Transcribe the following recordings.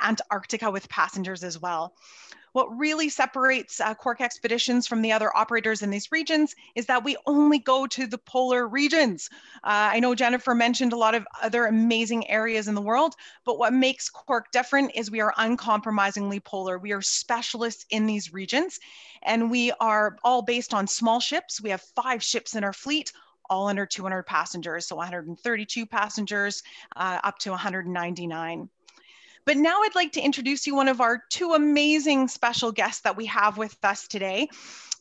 Antarctica with passengers as well. What really separates uh, Quark Expeditions from the other operators in these regions is that we only go to the polar regions. Uh, I know Jennifer mentioned a lot of other amazing areas in the world, but what makes Quark different is we are uncompromisingly polar. We are specialists in these regions, and we are all based on small ships. We have five ships in our fleet, all under 200 passengers, so 132 passengers uh, up to 199. But now I'd like to introduce you one of our two amazing special guests that we have with us today.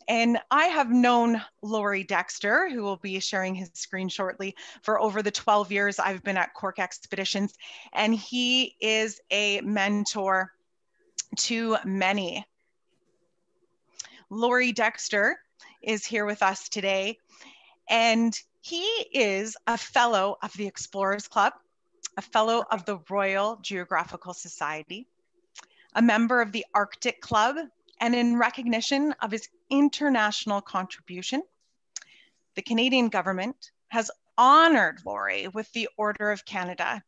And I have known Laurie Dexter, who will be sharing his screen shortly, for over the 12 years I've been at Quark Expeditions. And he is a mentor to many. Laurie Dexter is here with us today. And he is a fellow of the Explorers Club a fellow of the Royal Geographical Society, a member of the Arctic Club, and in recognition of his international contribution, the Canadian government has honored Laurie with the Order of Canada.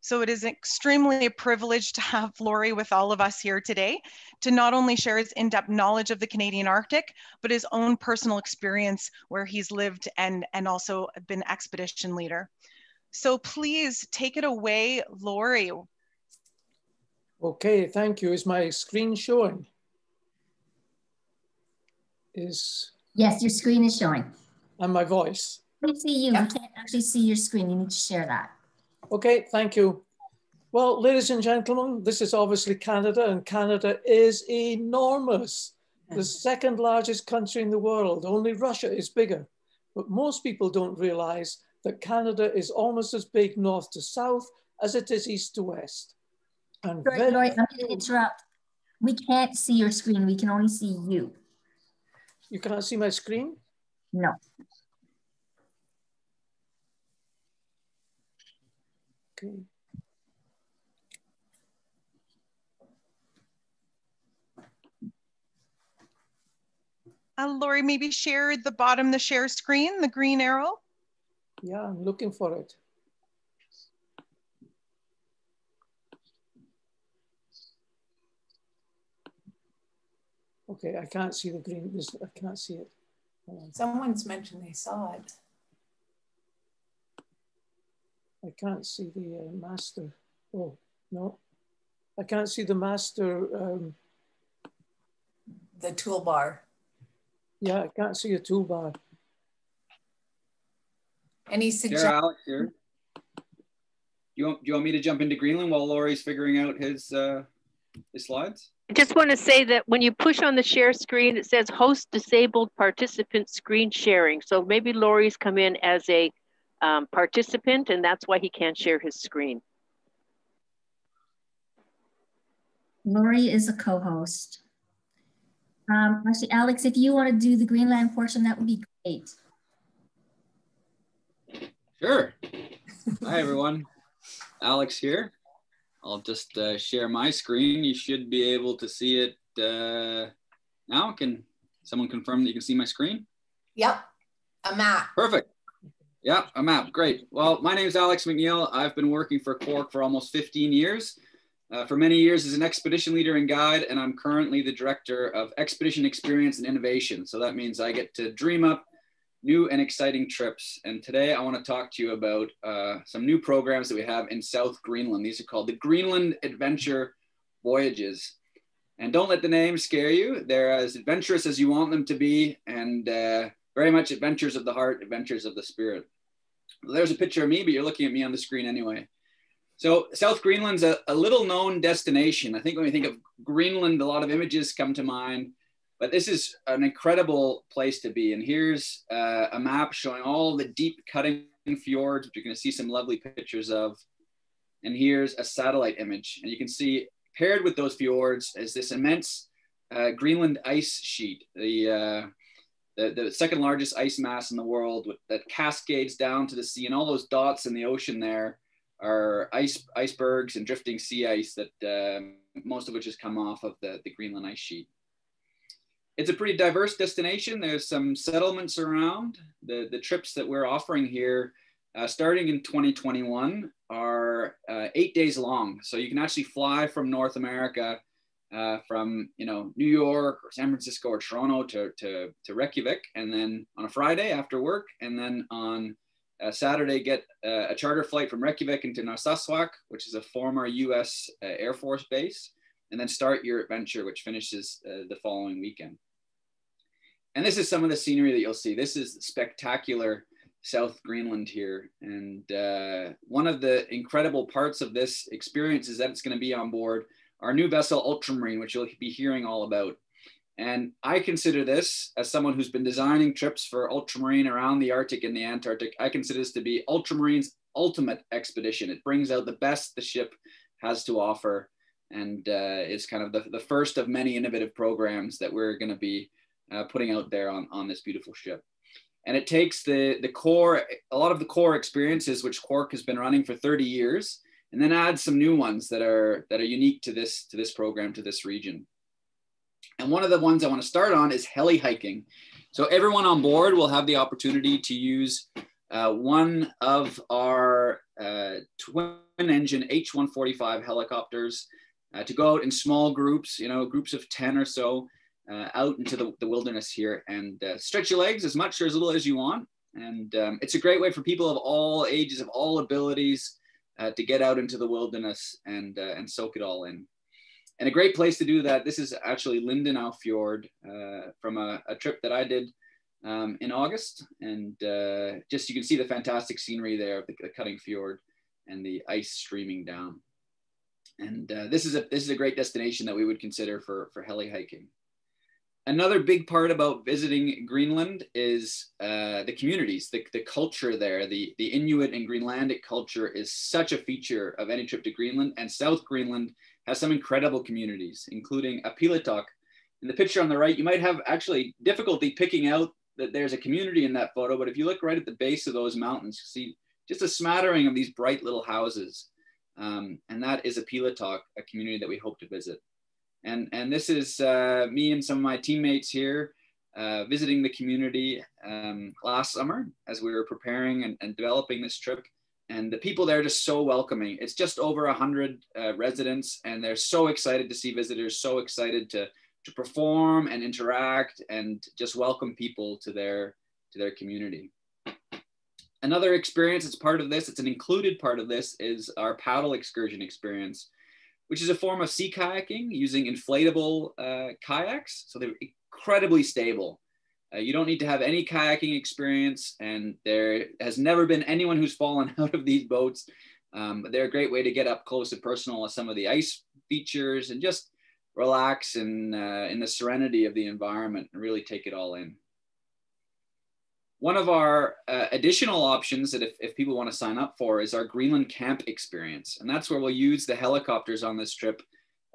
So it is extremely a privilege to have Laurie with all of us here today to not only share his in-depth knowledge of the Canadian Arctic, but his own personal experience where he's lived and, and also been expedition leader. So please take it away, Laurie. Okay, thank you. Is my screen showing? Is Yes, your screen is showing. And my voice? We see you. You can't actually see your screen. You need to share that. Okay, thank you. Well, ladies and gentlemen, this is obviously Canada, and Canada is enormous. The second largest country in the world. Only Russia is bigger. But most people don't realize that Canada is almost as big north to south as it is east to west. And Roy, very- Roy, I'm going to interrupt. We can't see your screen. We can only see you. You cannot see my screen? No. Okay. Uh, Laurie, maybe share the bottom, the share screen, the green arrow. Yeah, I'm looking for it. Okay, I can't see the green. This, I can't see it. Someone's mentioned they saw it. I can't see the uh, master. Oh, no. I can't see the master. Um, the toolbar. Yeah, I can't see a toolbar. Any suggestions? Alex here. Do you, want, do you want me to jump into Greenland while Laurie's figuring out his, uh, his slides? I just want to say that when you push on the share screen, it says host disabled participant screen sharing. So maybe Laurie's come in as a um, participant and that's why he can't share his screen. Laurie is a co-host. Um, actually, Alex, if you want to do the Greenland portion, that would be great. Sure. Hi, everyone. Alex here. I'll just uh, share my screen. You should be able to see it uh, now. Can someone confirm that you can see my screen? Yep, a map. Perfect. Yeah, a map. Great. Well, my name is Alex McNeil. I've been working for Quark for almost 15 years. Uh, for many years as an expedition leader and guide, and I'm currently the director of expedition experience and innovation. So that means I get to dream up new and exciting trips. And today I want to talk to you about uh, some new programs that we have in South Greenland. These are called the Greenland Adventure Voyages. And don't let the name scare you. They're as adventurous as you want them to be, and uh, very much adventures of the heart, adventures of the spirit. Well, there's a picture of me, but you're looking at me on the screen anyway. So South Greenland's a, a little known destination. I think when we think of Greenland, a lot of images come to mind but this is an incredible place to be. And here's uh, a map showing all the deep cutting fjords, which you're going to see some lovely pictures of. And here's a satellite image. And you can see paired with those fjords is this immense uh, Greenland ice sheet, the, uh, the, the, second largest ice mass in the world that cascades down to the sea. And all those dots in the ocean there are ice, icebergs and drifting sea ice that um, most of which has come off of the, the Greenland ice sheet it's a pretty diverse destination. There's some settlements around. The, the trips that we're offering here uh, starting in 2021, are uh, eight days long. So you can actually fly from North America, uh, from you know New York or San Francisco or Toronto to, to, to Reykjavik, and then on a Friday after work, and then on a Saturday get uh, a charter flight from Reykjavik into Narsarsuaq, which is a former U.S. Uh, Air Force base, and then start your adventure, which finishes uh, the following weekend. And this is some of the scenery that you'll see. This is spectacular South Greenland here. And uh, one of the incredible parts of this experience is that it's going to be on board our new vessel, Ultramarine, which you'll be hearing all about. And I consider this, as someone who's been designing trips for Ultramarine around the Arctic and the Antarctic, I consider this to be Ultramarine's ultimate expedition. It brings out the best the ship has to offer and uh, is kind of the, the first of many innovative programs that we're going to be uh, putting out there on, on this beautiful ship. And it takes the, the core, a lot of the core experiences which Quark has been running for 30 years, and then adds some new ones that are, that are unique to this, to this program, to this region. And one of the ones I want to start on is heli hiking. So everyone on board will have the opportunity to use uh, one of our uh, twin engine H-145 helicopters uh, to go out in small groups, you know, groups of 10 or so, uh, out into the, the wilderness here and uh, stretch your legs as much or as little as you want. And um, it's a great way for people of all ages, of all abilities, uh, to get out into the wilderness and, uh, and soak it all in. And a great place to do that, this is actually Lindenow Fjord uh, from a, a, trip that I did um, in August. And just you can see the fantastic scenery there of the, the cutting fjord and the ice streaming down and uh, this is a this is a great destination that we would consider for for heli hiking. Another big part about visiting Greenland is uh, the communities, the, the culture there. The, the Inuit and Greenlandic culture is such a feature of any trip to Greenland, and South Greenland has some incredible communities, including Aappilattoq. In the picture on the right, you might have actually difficulty picking out that there's a community in that photo, but if you look right at the base of those mountains, you see just a smattering of these bright little houses. Um, and that is Aappilattoq, a community that we hope to visit. And, and this is uh, me and some of my teammates here uh, visiting the community um, last summer as we were preparing and, and, developing this trip. And the people there are just so welcoming. It's just over 100 uh, residents, and they're so excited to see visitors, so excited to, to perform and interact and just welcome people to their, to their community. Another experience that's part of this, it's an included part of this, is our paddle excursion experience, which is a form of sea kayaking using inflatable uh, kayaks. So they're incredibly stable. Uh, you don't need to have any kayaking experience, and there has never been anyone who's fallen out of these boats. Um, but they're a great way to get up close and personal with some of the ice features and just relax in, uh, in the serenity of the environment and really take it all in. One of our uh, additional options that if, if people want to sign up for is our Greenland camp experience. And that's where we'll use the helicopters on this trip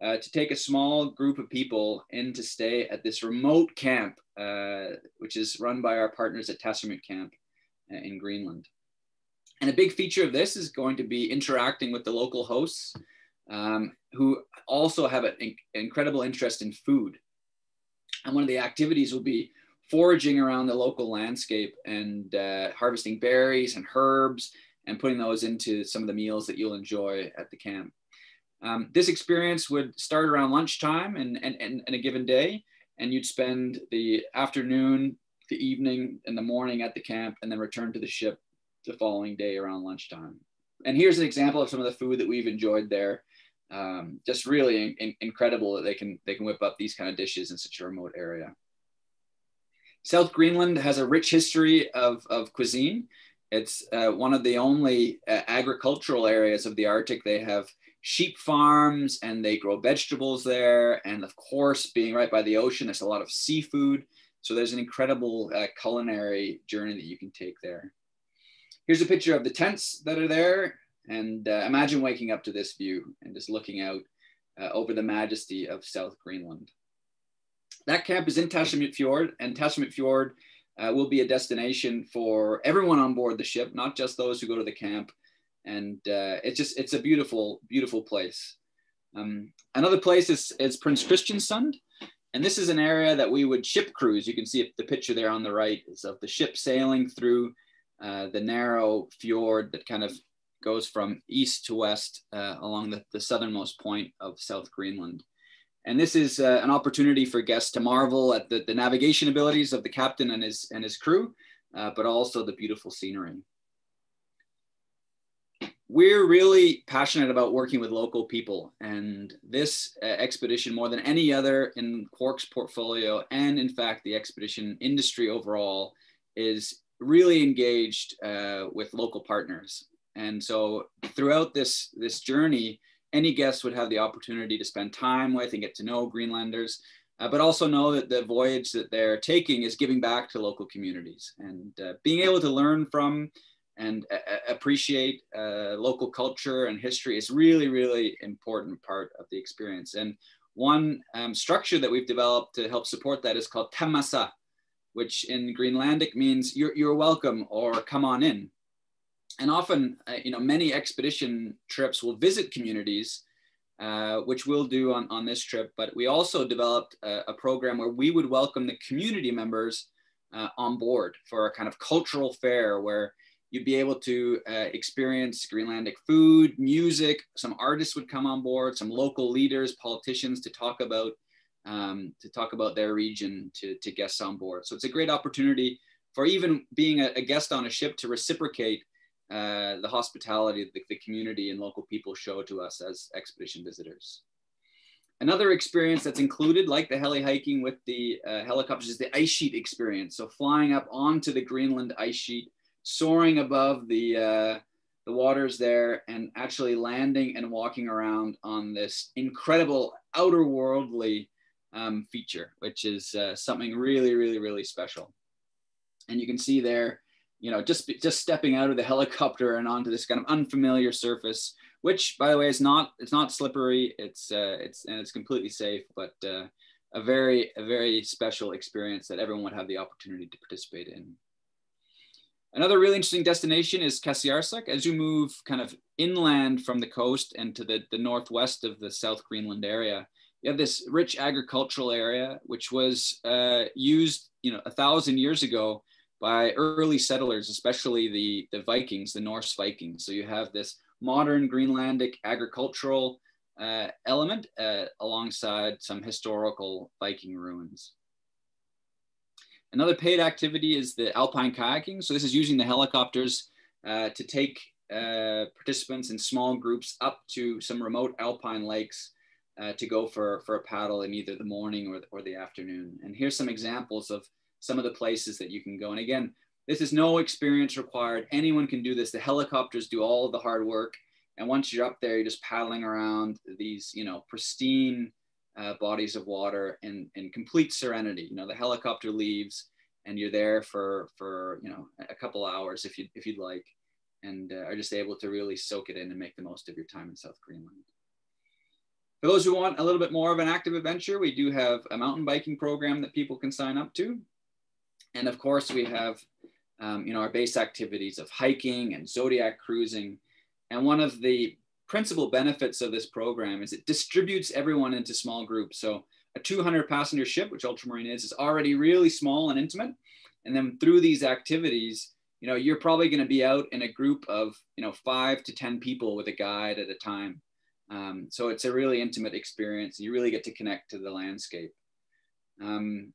uh, to take a small group of people in to stay at this remote camp, uh, which is run by our partners at Tasermiut Camp uh, in Greenland. And a big feature of this is going to be interacting with the local hosts um, who also have an incredible interest in food. And one of the activities will be foraging around the local landscape and uh, harvesting berries and herbs and putting those into some of the meals that you'll enjoy at the camp. Um, this experience would start around lunchtime and, and, and, and, a given day, and you'd spend the afternoon, the evening, and the morning at the camp, and then return to the ship the following day around lunchtime. And here's an example of some of the food that we've enjoyed there. Um, just really in, incredible that they can they can whip up these kind of dishes in such a remote area. South Greenland has a rich history of, of cuisine. It's uh, one of the only uh, agricultural areas of the Arctic. They have sheep farms and they grow vegetables there. And of course, being right by the ocean, there's a lot of seafood. So there's an incredible uh, culinary journey that you can take there. Here's a picture of the tents that are there. And uh, imagine waking up to this view and just looking out uh, over the majesty of South Greenland that camp is in Tasermiut Fjord, and Tasermiut Fjord uh, will be a destination for everyone on board the ship, not just those who go to the camp. And uh, it's just it's a beautiful, beautiful place. Um, another place is, is Prince Christian Sund, and this is an area that we would ship cruise. You can see the picture there on the right is of the ship sailing through uh, the narrow fjord that kind of goes from east to west uh, along the, the southernmost point of South Greenland. And this is uh, an opportunity for guests to marvel at the, the navigation abilities of the captain and his, and his crew, uh, but also the beautiful scenery. We're really passionate about working with local people, and this uh, expedition, more than any other in Quark's portfolio, and in fact, the expedition industry overall, is really engaged uh, with local partners. And so throughout this, this journey, any guest would have the opportunity to spend time with and get to know Greenlanders, uh, but also know that the voyage that they're taking is giving back to local communities and uh, being able to learn from and appreciate uh, local culture and history is really, really important part of the experience. And one um, structure that we've developed to help support that is called Tamasa, which in Greenlandic means you're, you're welcome or come on in. And often, uh, you know, many expedition trips will visit communities, uh, which we'll do on, on this trip, but we also developed a, a program where we would welcome the community members uh, on board for a kind of cultural fair where you'd be able to uh, experience Greenlandic food, music, some artists would come on board, some local leaders, politicians to talk about um, to talk about their region to, to guests on board. So it's a great opportunity for even being a, a guest on a ship to reciprocate uh, the hospitality that the, community and local people show to us as expedition visitors. Another experience that's included, like the heli hiking with the uh, helicopters, is the ice sheet experience. So flying up onto the Greenland ice sheet, soaring above the uh, the waters there, and actually landing and walking around on this incredible outer worldly um, feature, which is uh, something really, really, really special. And you can see there, you know, just just stepping out of the helicopter and onto this kind of unfamiliar surface, which, by the way, is not it's not slippery. It's uh, it's and it's completely safe, but uh, a very a very special experience that everyone would have the opportunity to participate in. Another really interesting destination is Qassiarsuk. As you move kind of inland from the coast and to the, the northwest of the South Greenland area, you have this rich agricultural area, which was uh, used, you know, a thousand years ago by early settlers, especially the, the Vikings, the Norse Vikings. So you have this modern Greenlandic agricultural uh, element uh, alongside some historical Viking ruins. Another paid activity is the alpine kayaking. So this is using the helicopters uh, to take uh, participants in small groups up to some remote alpine lakes uh, to go for, for a paddle in either the morning or the, or the afternoon. And here's some examples of some of the places that you can go. And again, this is no experience required. Anyone can do this. The helicopters do all the hard work. And once you're up there, you're just paddling around these, you know, pristine uh, bodies of water in, in complete serenity. You know, the helicopter leaves and you're there for, for, you know, a couple hours if you, if you'd like, and uh, are just able to really soak it in and make the most of your time in South Greenland. For those who want a little bit more of an active adventure, we do have a mountain biking program that people can sign up to. And of course, we have um, you know, our base activities of hiking and zodiac cruising. And one of the principal benefits of this program is it distributes everyone into small groups. So a 200 passenger ship, which Ultramarine is, is already really small and intimate. And then through these activities, you know, you're probably going to be out in a group of, you know, five to 10 people with a guide at a time. Um, so it's a really intimate experience. You really get to connect to the landscape. Um,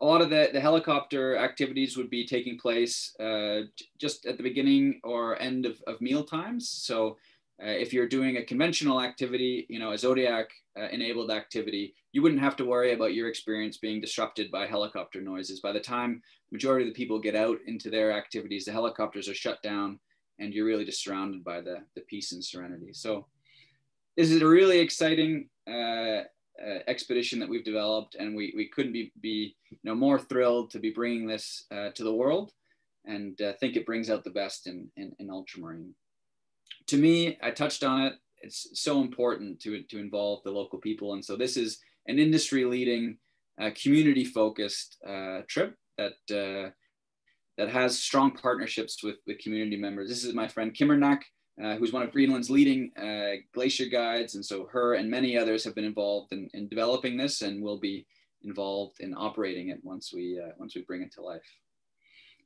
a lot of the, the helicopter activities would be taking place uh, just at the beginning or end of, of meal times. So uh, if you're doing a conventional activity, you know, a Zodiac uh, enabled activity, you wouldn't have to worry about your experience being disrupted by helicopter noises. By the time majority of the people get out into their activities, the helicopters are shut down and you're really just surrounded by the, the peace and serenity. So this is a really exciting uh, uh, expedition that we've developed, and we, we couldn't be, be you know, more thrilled to be bringing this uh, to the world and uh, think it brings out the best in, in, in, ultramarine. To me, I touched on it, it's so important to, to involve the local people. And so this is an industry leading, uh, community focused uh, trip that, uh, that has strong partnerships with, with community members. This is my friend Kimmernak, uh, who's one of Greenland's leading uh, glacier guides. And so her and many others have been involved in, in developing this and will be involved in operating it once we, uh, once we bring it to life.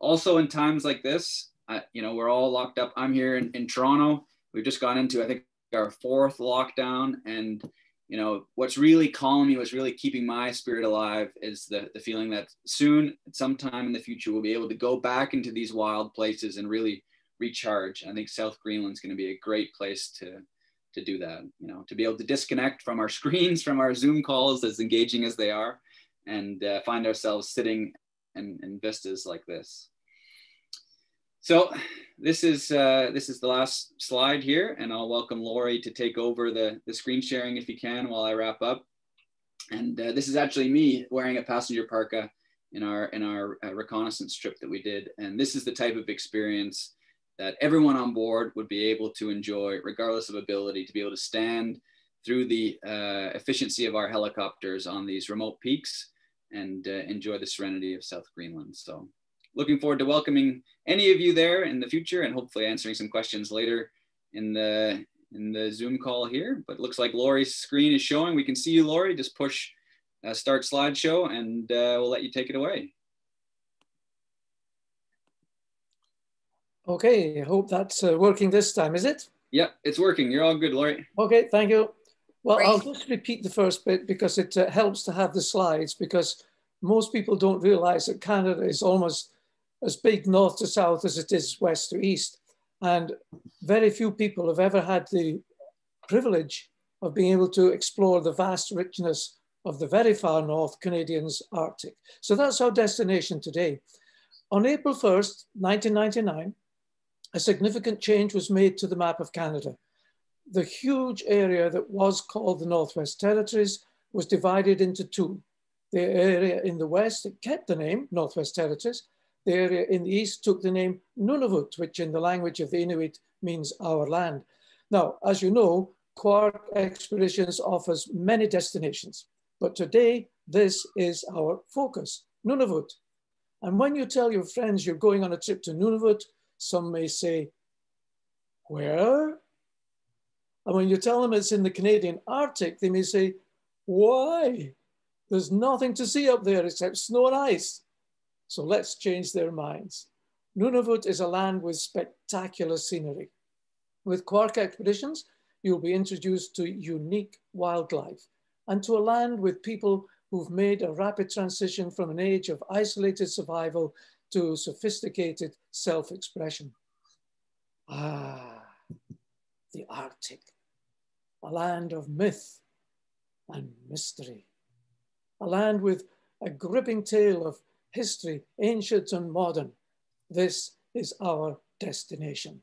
also in times like this, you know, we're all locked up. I'm here in, in Toronto. We've just gone into, I think, our fourth lockdown. And, you know, what's really calling me, what's really keeping my spirit alive is the, the feeling that soon, sometime in the future, we'll be able to go back into these wild places and really recharge. I think South Greenland's going to be a great place to, to do that, you know, to be able to disconnect from our screens, from our Zoom calls, as engaging as they are, and uh, find ourselves sitting in, in vistas like this. So this is uh, this is the last slide here, and I'll welcome Laurie to take over the, the screen sharing if you can while I wrap up. And uh, this is actually me wearing a passenger parka in our in our uh, reconnaissance trip that we did. And this is the type of experience that everyone on board would be able to enjoy, regardless of ability, to be able to stand through the uh, efficiency of our helicopters on these remote peaks and uh, enjoy the serenity of South Greenland. So looking forward to welcoming any of you there in the future and hopefully answering some questions later in the in the Zoom call here. But looks like Laurie's screen is showing. We can see you, Laurie. Just push uh, start slideshow and uh, we'll let you take it away. Okay, I hope that's uh, working this time, is it? Yeah, it's working. You're all good, Laurie. Okay, thank you. Well, Great. I'll just repeat the first bit because it uh, helps to have the slides because most people don't realize that Canada is almost as big north to south as it is west to east. And very few people have ever had the privilege of being able to explore the vast richness of the very far north Canadian's Arctic. So that's our destination today. On April 1st, 1999, a significant change was made to the map of Canada. The huge area that was called the Northwest Territories was divided into two. The area in the west, it kept the name Northwest Territories, the area in the east took the name Nunavut, which in the language of the Inuit means our land. Now, as you know, Quark Expeditions offers many destinations, but today this is our focus, Nunavut. And when you tell your friends you're going on a trip to Nunavut, some may say, where? And when you tell them it's in the Canadian Arctic, they may say, why? There's nothing to see up there except snow and ice. So let's change their minds. Nunavut is a land with spectacular scenery. With Quark Expeditions, you'll be introduced to unique wildlife and to a land with people who've made a rapid transition from an age of isolated survival to sophisticated self-expression. Ah, the Arctic, a land of myth and mystery, a land with a gripping tale of history, ancient and modern. This is our destination.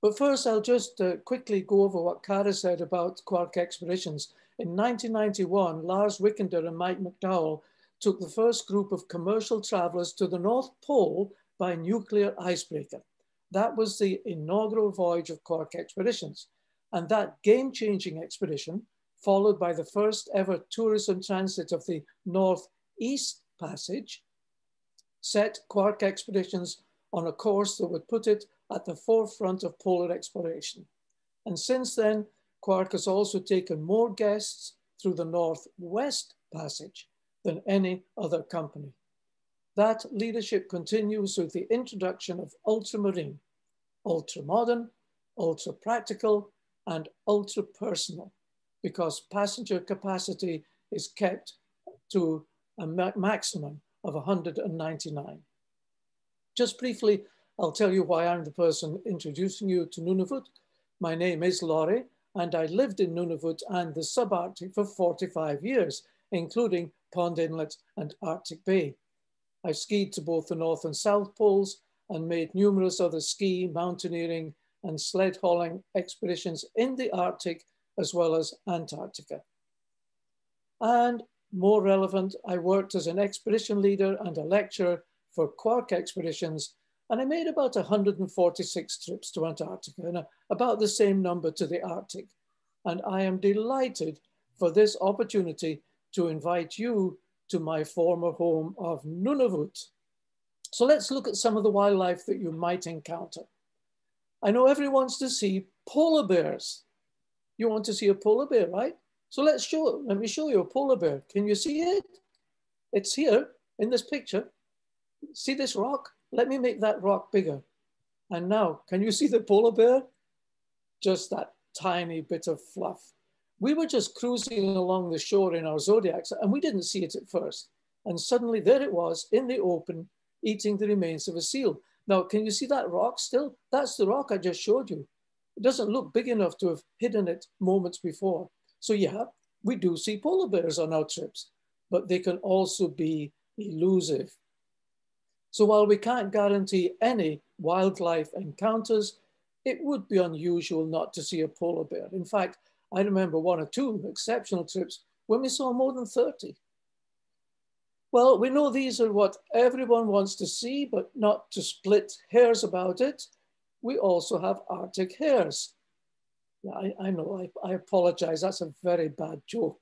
But first, I'll just uh, quickly go over what Kara said about Quark expeditions. In 1991, Lars Wikander and Mike McDowell took the first group of commercial travelers to the North Pole by nuclear icebreaker. That was the inaugural voyage of Quark expeditions. And that game-changing expedition, followed by the first ever tourism transit of the Northeast Passage, set Quark expeditions on a course that would put it at the forefront of polar exploration. And since then, Quark has also taken more guests through the Northwest Passage than any other company. That leadership continues with the introduction of ultramarine, ultra-modern, ultra-practical, and ultra-personal, because passenger capacity is kept to a ma maximum of 199. Just briefly, I'll tell you why I'm the person introducing you to Nunavut. My name is Laurie, and I lived in Nunavut and the subarctic for 45 years, including Pond Inlet and Arctic Bay. I've skied to both the North and South Poles and made numerous other ski, mountaineering, and sled hauling expeditions in the Arctic as well as Antarctica. And more relevant, I worked as an expedition leader and a lecturer for Quark expeditions, and I made about 146 trips to Antarctica and about the same number to the Arctic. And I am delighted for this opportunity to invite you to my former home of Nunavut. So let's look at some of the wildlife that you might encounter. I know everyone wants to see polar bears. You want to see a polar bear, right? So let's show, let me show you a polar bear. Can you see it? It's here in this picture. see this rock? Let me make that rock bigger. And now, can you see the polar bear? Just that tiny bit of fluff. We were just cruising along the shore in our Zodiacs and we didn't see it at first. And suddenly there it was in the open, eating the remains of a seal. Now, can you see that rock still? That's the rock I just showed you. It doesn't look big enough to have hidden it moments before. So yeah, we do see polar bears on our trips, but they can also be elusive. So while we can't guarantee any wildlife encounters, it would be unusual not to see a polar bear. In fact, I remember one or two exceptional trips when we saw more than 30. Well, we know these are what everyone wants to see, but not to split hairs about it. We also have Arctic hares. Yeah, I, I know, I, I apologize. That's a very bad joke.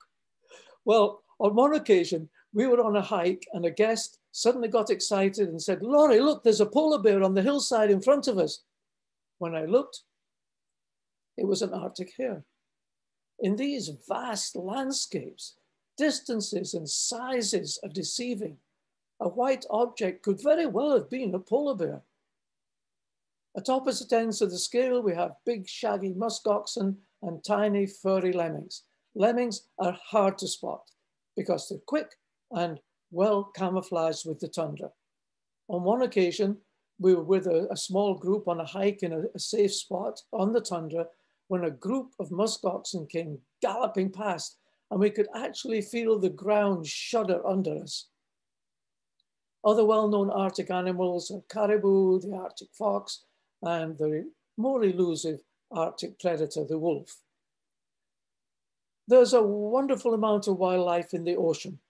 Well, on one occasion, we were on a hike and a guest suddenly got excited and said, Laurie, look, there's a polar bear on the hillside in front of us. When I looked, it was an Arctic hare. In these vast landscapes, distances and sizes are deceiving. A white object could very well have been a polar bear. At opposite ends of the scale, we have big shaggy musk oxen and tiny furry lemmings. Lemmings are hard to spot because they're quick and well camouflaged with the tundra. On one occasion, we were with a, a small group on a hike in a, a, safe spot on the tundra when a group of musk oxen came galloping past and we could actually feel the ground shudder under us. Other well-known Arctic animals are caribou, the Arctic fox, and the more elusive Arctic predator, the wolf. There's a wonderful amount of wildlife in the ocean.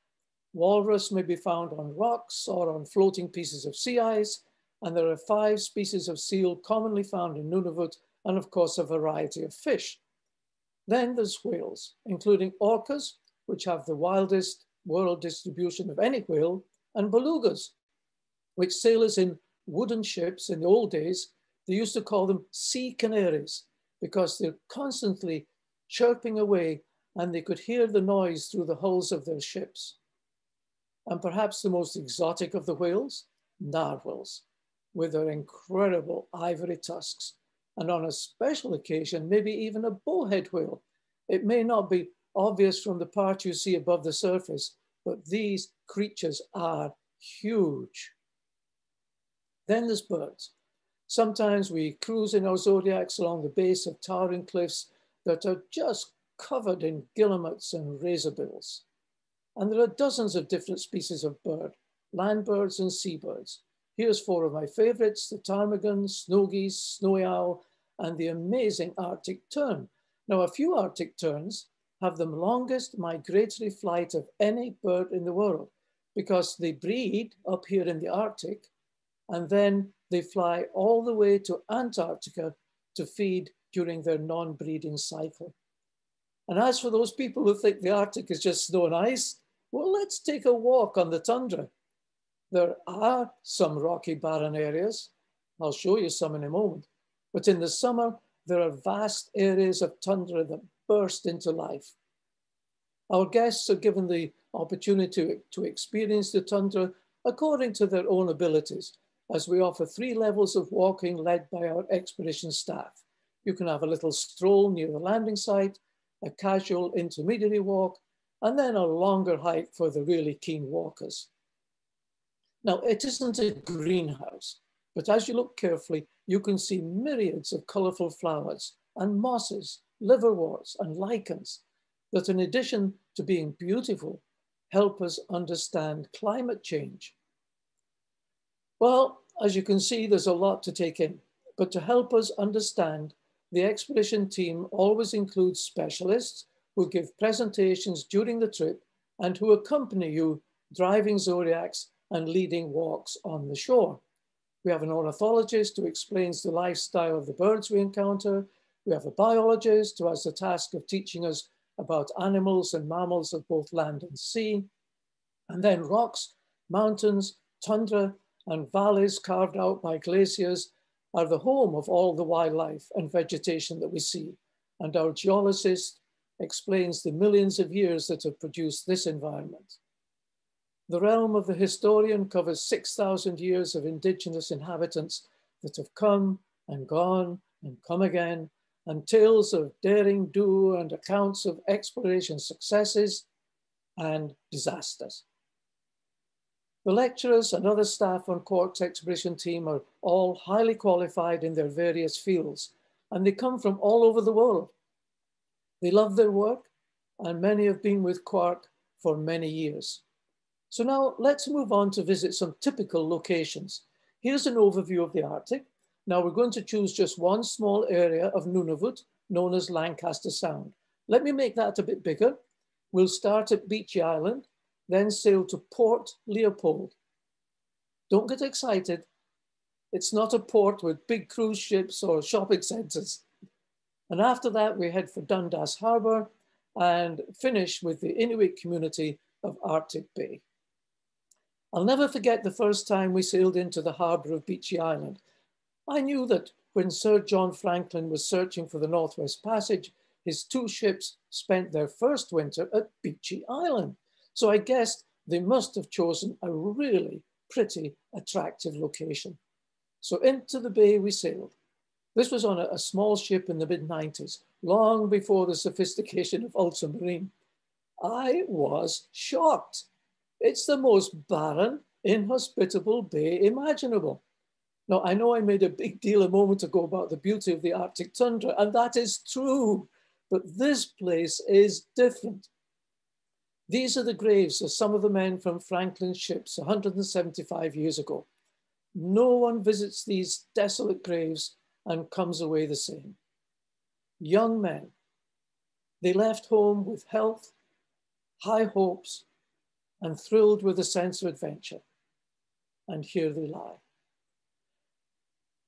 Walrus may be found on rocks or on floating pieces of sea ice, and there are five species of seal commonly found in Nunavut, and of course a variety of fish. Then there's whales, including orcas, which have the wildest world distribution of any whale, and belugas, which sailors in wooden ships in the old days, they used to call them sea canaries because they're constantly chirping away and they could hear the noise through the hulls of their ships and perhaps the most exotic of the whales, narwhals, with their incredible ivory tusks, and on a special occasion, maybe even a bowhead whale. It may not be obvious from the part you see above the surface, but these creatures are huge. Then there's birds. Sometimes we cruise in our zodiacs along the base of towering cliffs that are just covered in guillemots and razorbills. And there are dozens of different species of bird, land birds and seabirds. Here's four of my favorites, the ptarmigan, snow geese, snowy owl, and the amazing Arctic tern. Now, a few Arctic terns have the longest migratory flight of any bird in the world because they breed up here in the Arctic and then they fly all the way to Antarctica to feed during their non-breeding cycle. And as for those people who think the Arctic is just snow and ice, well, let's take a walk on the tundra. There are some rocky barren areas. I'll show you some in a moment. But in the summer, there are vast areas of tundra that burst into life. Our guests are given the opportunity to, experience the tundra according to their own abilities, as we offer three levels of walking led by our expedition staff. You can have a little stroll near the landing site, a casual intermediary walk, and then a longer hike for the really keen walkers. Now, it isn't a greenhouse, but as you look carefully, you can see myriads of colorful flowers and mosses, liverworts, and lichens that in addition to being beautiful, help us understand climate change. Well, as you can see, there's a lot to take in, but to help us understand, the expedition team always includes specialists who give presentations during the trip and who accompany you driving zodiacs and leading walks on the shore. We have an ornithologist who explains the lifestyle of the birds we encounter. We have a biologist who has the task of teaching us about animals and mammals of both land and sea. And then rocks, mountains, tundra, and valleys carved out by glaciers are the home of all the wildlife and vegetation that we see. And our geologist explains the millions of years that have produced this environment. The realm of the historian covers 6,000 years of indigenous inhabitants that have come and gone and come again, and tales of daring do and accounts of exploration successes and disasters. The lecturers and other staff on Quark's expedition team are all highly qualified in their various fields, and they come from all over the world. They love their work, and many have been with Quark for many years. So now let's move on to visit some typical locations. Here's an overview of the Arctic. Now we're going to choose just one small area of Nunavut known as Lancaster Sound. Let me make that a bit bigger. We'll start at Beechey Island, then sail to Port Leopold. Don't get excited. It's not a port with big cruise ships or shopping centers. And after that, we head for Dundas Harbor and finish with the Inuit community of Arctic Bay. I'll never forget the first time we sailed into the harbour of Beechey Island. I knew that when Sir John Franklin was searching for the Northwest Passage, his two ships spent their first winter at Beechey Island. So I guessed they must have chosen a really pretty, attractive location. So into the bay we sailed. This was on a, a small ship in the mid 90s, long before the sophistication of ultramarine. I was shocked. It's the most barren, inhospitable bay imaginable. Now, I know I made a big deal a moment ago about the beauty of the Arctic tundra, and that is true, but this place is different. These are the graves of some of the men from Franklin's ships 175 years ago. No one visits these desolate graves and comes away the same. Young men, they left home with health, high hopes, and thrilled with a sense of adventure. And here they lie.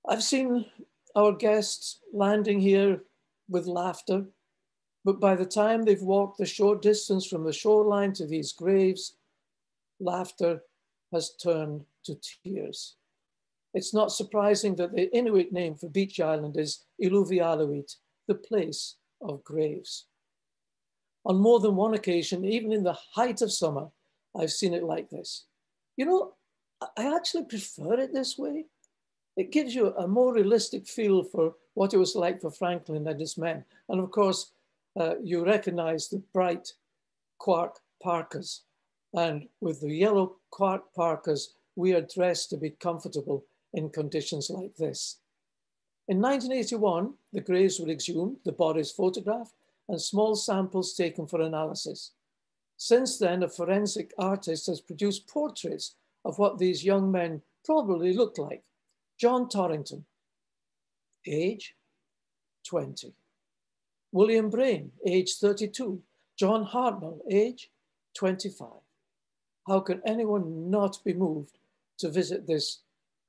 I've seen our guests landing here with laughter, but by the time they've walked the short distance from the shoreline to these graves, laughter has turned to tears. It's not surprising that the Inuit name for Beechey Island is Iluvialuit, the place of graves. On more than one occasion, even in the height of summer, I've seen it like this. You know, I actually prefer it this way. It gives you a more realistic feel for what it was like for Franklin and his men. And of course, uh, you recognize the bright quark parkas. And with the yellow quark parkas, we are dressed to be comfortable in conditions like this. In 1981, the graves were exhumed, the bodies photographed, and small samples taken for analysis. Since then, a forensic artist has produced portraits of what these young men probably looked like. John Torrington, age 20. William Braine, age 32. John Hartnell, age 25. How can anyone not be moved to visit this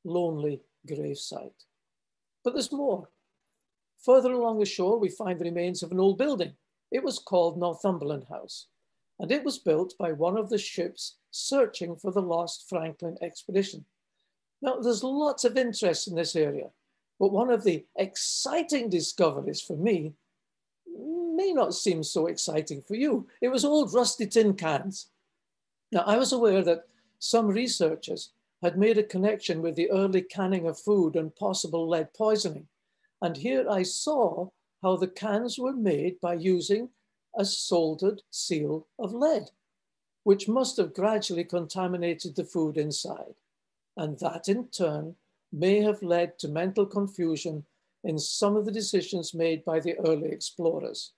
lonely gravesite? But there's more. Further along the shore, we find the remains of an old building. It was called Northumberland House and it was built by one of the ships searching for the lost Franklin expedition. Now, there's lots of interest in this area, but one of the exciting discoveries for me may not seem so exciting for you. It was old rusty tin cans. Now, I was aware that some researchers had made a connection with the early canning of food and possible lead poisoning. And here I saw how the cans were made by using a soldered seal of lead, which must have gradually contaminated the food inside. And that in turn may have led to mental confusion in some of the decisions made by the early explorers.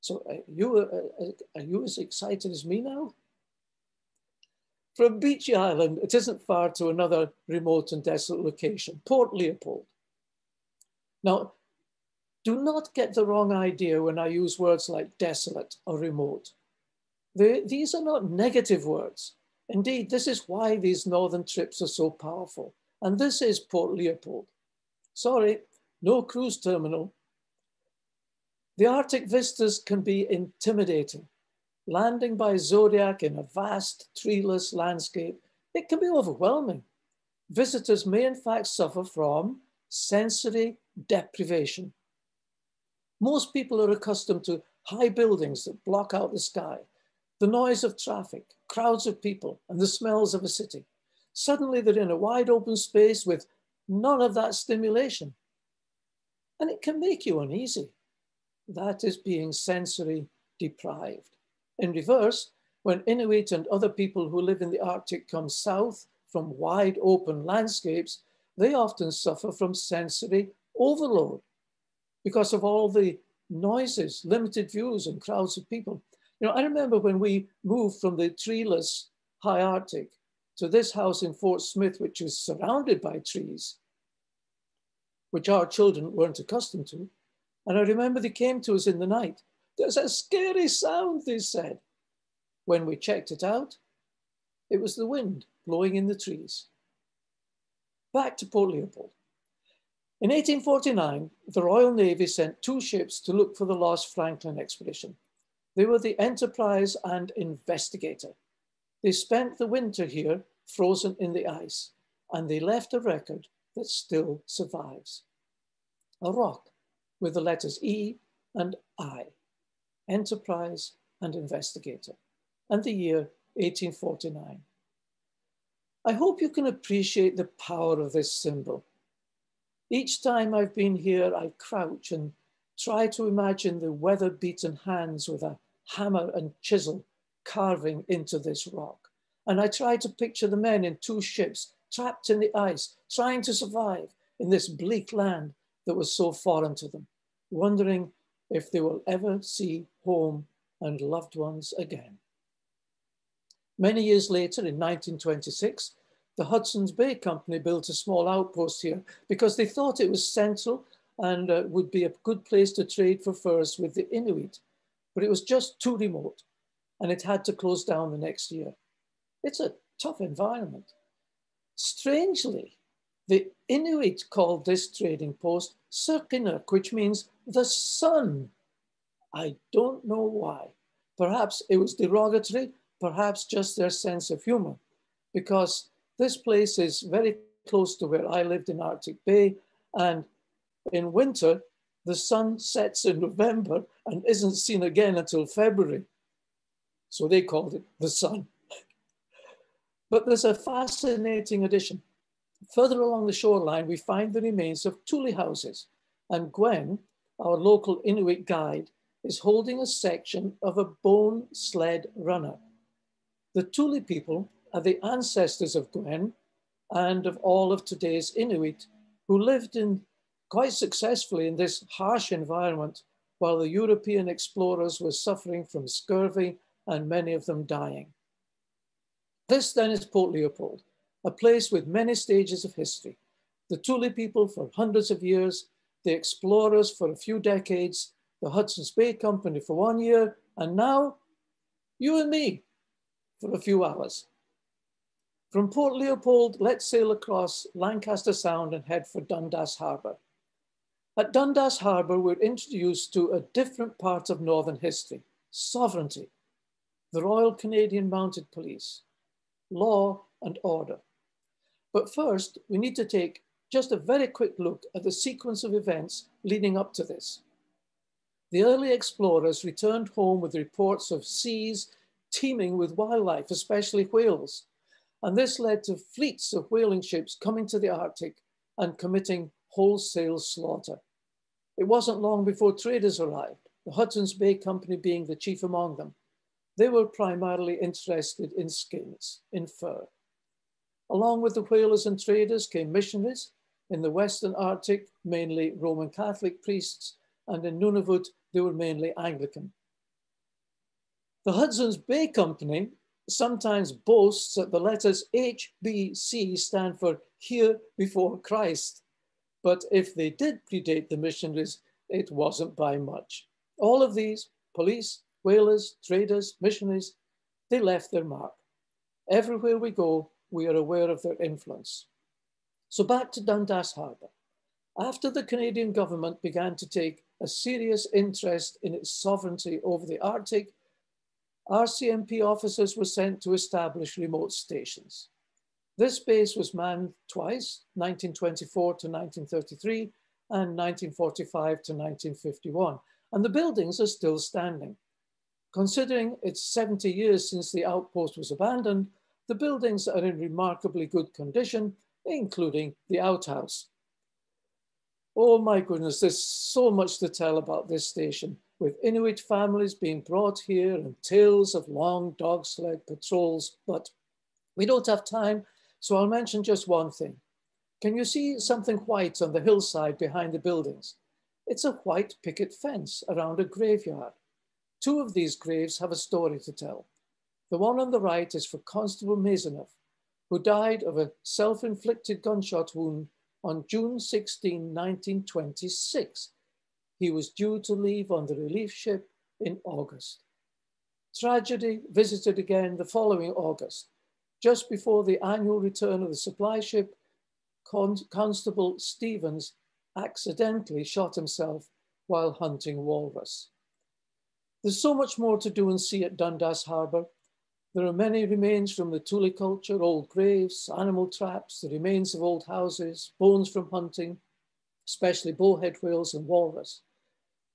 So are you, uh, uh, are you as excited as me now? From Beechey Island, it isn't far to another remote and desolate location, Port Leopold. Now, do not get the wrong idea when I use words like desolate or remote. They, these are not negative words. Indeed, this is why these northern trips are so powerful. And this is Port Leopold. Sorry, no cruise terminal. The Arctic vistas can be intimidating. Landing by Zodiac in a vast treeless landscape, it can be overwhelming. Visitors may in fact suffer from sensory deprivation. Most people are accustomed to high buildings that block out the sky. the noise of traffic, crowds of people, and the smells of a city. Suddenly they're in a wide open space with none of that stimulation. And it can make you uneasy. That is being sensory deprived. In reverse, when Inuit and other people who live in the Arctic come south from wide open landscapes, they often suffer from sensory overload because of all the noises, limited views, and crowds of people. You know, I remember when we moved from the treeless high Arctic to this house in Fort Smith, which was surrounded by trees, which our children weren't accustomed to. And I remember they came to us in the night. There's a scary sound, they said. When we checked it out, it was the wind blowing in the trees. Back to Port Leopold. In 1849, the Royal Navy sent two ships to look for the lost Franklin expedition. They were the Enterprise and Investigator. They spent the winter here, frozen in the ice, and they left a record that still survives. A rock with the letters E and I, Enterprise and Investigator, and the year 1849. I hope you can appreciate the power of this symbol. Each time I've been here, I crouch and try to imagine the weather beaten hands with a hammer and chisel carving into this rock. And I try to picture the men in two ships trapped in the ice, trying to survive in this bleak land that was so foreign to them, wondering if they will ever see home and loved ones again. Many years later, in 1926, the Hudson's Bay Company built a small outpost here because they thought it was central and uh, would be a good place to trade for furs with the Inuit but it was just too remote and it had to close down the next year. It's a tough environment. Strangely, the Inuit called this trading post Sirkinuk, which means the sun. I don't know why. Perhaps it was derogatory, perhaps just their sense of humor, because this place is very close to where I lived in Arctic Bay. And in winter, the sun sets in November and isn't seen again until February. So they called it the sun. but there's a fascinating addition. Further along the shoreline, we find the remains of Thule houses. And Gwen, our local Inuit guide, is holding a section of a bone sled runner. The Thule people are the ancestors of Gwen and of all of today's Inuit who lived in quite successfully in this harsh environment while the European explorers were suffering from scurvy and many of them dying. This then is Port Leopold, a place with many stages of history. The Thule people for hundreds of years, the explorers for a few decades, the Hudson's Bay Company for one year, and now you and me for a few hours. From Port Leopold, let's sail across Lancaster Sound and head for Dundas Harbour. At Dundas Harbour, we're introduced to a different part of Northern history, sovereignty, the Royal Canadian Mounted Police, law and order. But first, we need to take just a very quick look at the sequence of events leading up to this. The early explorers returned home with reports of seas teeming with wildlife, especially whales. And this led to fleets of whaling ships coming to the Arctic and committing wholesale slaughter. It wasn't long before traders arrived, the Hudson's Bay Company being the chief among them. They were primarily interested in skins, in fur. Along with the whalers and traders came missionaries. In the Western Arctic, mainly Roman Catholic priests, and in Nunavut, they were mainly Anglican. The Hudson's Bay Company sometimes boasts that the letters HBC stand for Here Before Christ. But if they did predate the missionaries, it wasn't by much. All of these, police, whalers, traders, missionaries, they left their mark. Everywhere we go, we are aware of their influence. So back to Dundas Harbour. After the Canadian government began to take a serious interest in its sovereignty over the Arctic, RCMP officers were sent to establish remote stations. This base was manned twice, 1924 to 1933 and 1945 to 1951, and the buildings are still standing. Considering it's 70 years since the outpost was abandoned, the buildings are in remarkably good condition, including the outhouse. Oh my goodness, there's so much to tell about this station, with Inuit families being brought here and tales of long dog sled patrols, but we don't have time, so I'll mention just one thing. Can you see something white on the hillside behind the buildings? It's a white picket fence around a graveyard. Two of these graves have a story to tell. The one on the right is for Constable Maisonneuve, who died of a self-inflicted gunshot wound on June 16, 1926. He was due to leave on the relief ship in August. Tragedy visited again the following August. Just before the annual return of the supply ship, Con Constable Stevens accidentally shot himself while hunting walrus. There's so much more to do and see at Dundas Harbour. There are many remains from the Thule culture, old graves, animal traps, the remains of old houses, bones from hunting, especially bowhead whales and walrus.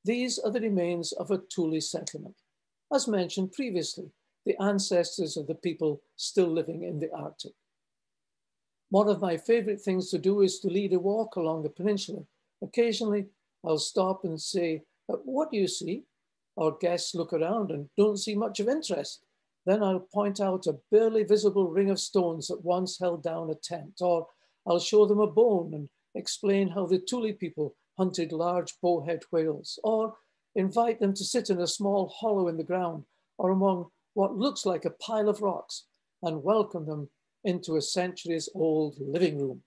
These are the remains of a Thule settlement. As mentioned previously, the ancestors of the people still living in the Arctic. One of my favorite things to do is to lead a walk along the peninsula. Occasionally, I'll stop and say, uh, what do you see? Our guests look around and don't see much of interest. Then I'll point out a barely visible ring of stones that once held down a tent, or I'll show them a bone and explain how the Thule people hunted large bowhead whales, or invite them to sit in a small hollow in the ground or among what looks like a pile of rocks and welcome them into a centuries old living room.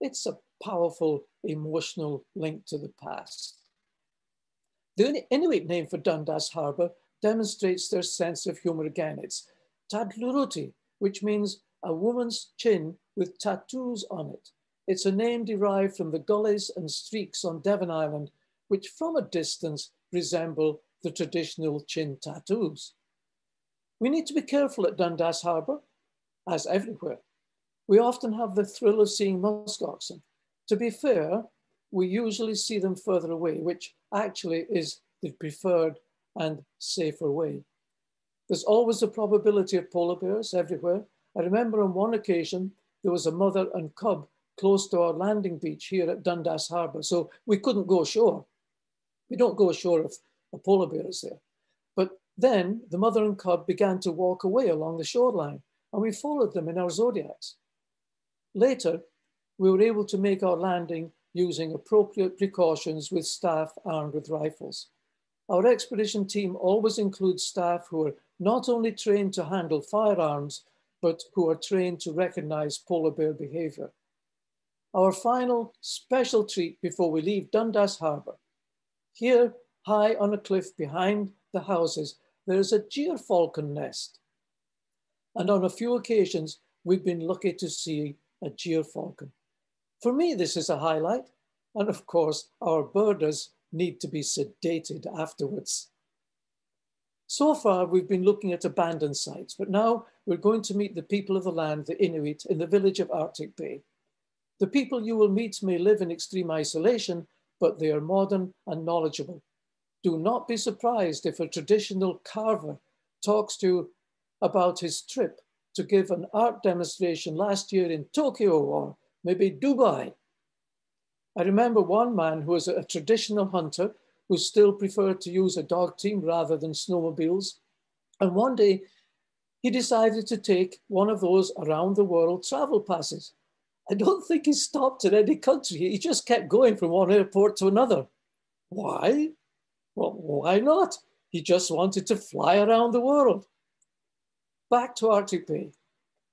It's a powerful emotional link to the past. The Inuit name for Dundas Harbour demonstrates their sense of humor again. It's Tadluruti, which means a woman's chin with tattoos on it. It's a name derived from the gullies and streaks on Devon Island, which from a distance resemble the traditional chin tattoos. We need to be careful at Dundas Harbour, as everywhere. We often have the thrill of seeing muskoxen. To be fair, we usually see them further away, which actually is the preferred and safer way. There's always the probability of polar bears everywhere. I remember on one occasion, there was a mother and cub close to our landing beach here at Dundas Harbour. So we couldn't go ashore. We don't go ashore if a polar bear is there. But then the mother and cub began to walk away along the shoreline and we followed them in our Zodiacs. Later, we were able to make our landing using appropriate precautions with staff armed with rifles. Our expedition team always includes staff who are not only trained to handle firearms, but who are trained to recognize polar bear behavior. Our final special treat before we leave Dundas Harbour. Here, high on a cliff behind the houses, there is a gyrfalcon nest. And on a few occasions, we've been lucky to see a gyrfalcon. For me, this is a highlight. And of course, our birders need to be sedated afterwards. So far, we've been looking at abandoned sites, but now we're going to meet the people of the land, the Inuit, in the village of Arctic Bay. The people you will meet may live in extreme isolation, but they are modern and knowledgeable. Do not be surprised if a traditional carver talks to you about his trip to give an art demonstration last year in Tokyo or maybe Dubai I remember one man who was a traditional hunter who still preferred to use a dog team rather than snowmobiles. And one day he decided to take one of those around the world travel passes. I don't think he stopped at any country. He just kept going from one airport to another. Why? Well, why not? He just wanted to fly around the world. Back to Arctic Bay.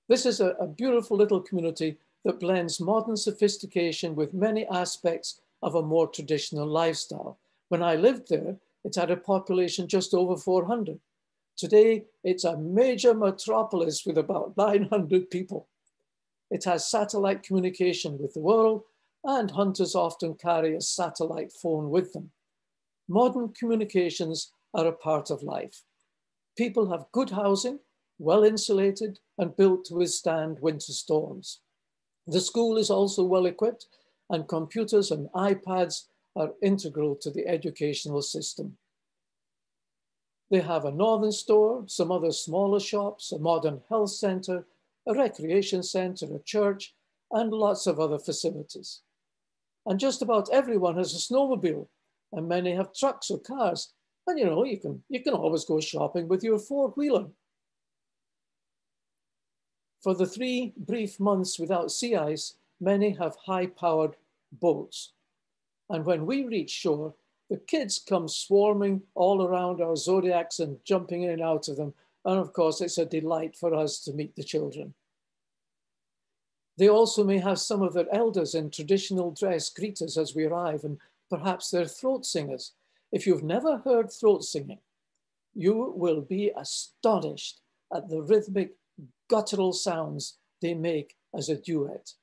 This is a, a beautiful little community that blends modern sophistication with many aspects of a more traditional lifestyle. When I lived there, it had a population just over 400. Today, it's a major metropolis with about 900 people. It has satellite communication with the world, and hunters often carry a satellite phone with them. Modern communications are a part of life. People have good housing, well insulated, and built to withstand winter storms. The school is also well equipped and computers and iPads are integral to the educational system. They have a northern store, some other smaller shops, a modern health center, a recreation center, a church, and lots of other facilities. And just about everyone has a snowmobile, and many have trucks or cars. And you know, you can, you can always go shopping with your four-wheeler. For the three brief months without sea ice, many have high-powered boats. And when we reach shore, the kids come swarming all around our zodiacs and jumping in and out of them. And of course, it's a delight for us to meet the children. They also may have some of their elders in traditional dress greet us as we arrive, and perhaps they're throat singers. If you've never heard throat singing, you will be astonished at the rhythmic, guttural sounds they make as a duet.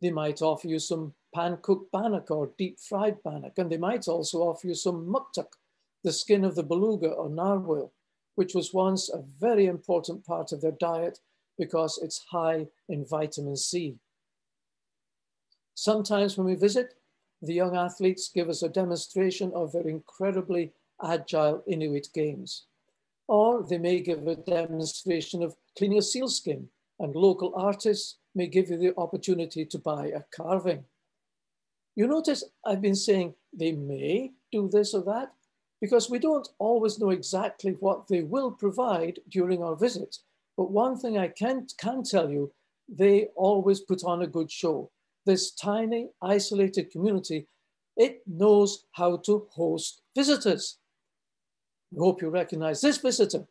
They might offer you some pan-cooked bannock or deep-fried bannock, and they might also offer you some muktuk, the skin of the beluga or narwhal, which was once a very important part of their diet because it's high in vitamin C. Sometimes when we visit, the young athletes give us a demonstration of their incredibly agile Inuit games. Or they may give a demonstration of cleaning a sealskin and local artists may give you the opportunity to buy a carving. You notice I've been saying they may do this or that because we don't always know exactly what they will provide during our visits. But one thing I can, can tell you, they always put on a good show. This tiny, isolated community, it knows how to host visitors. I hope you recognize this visitor.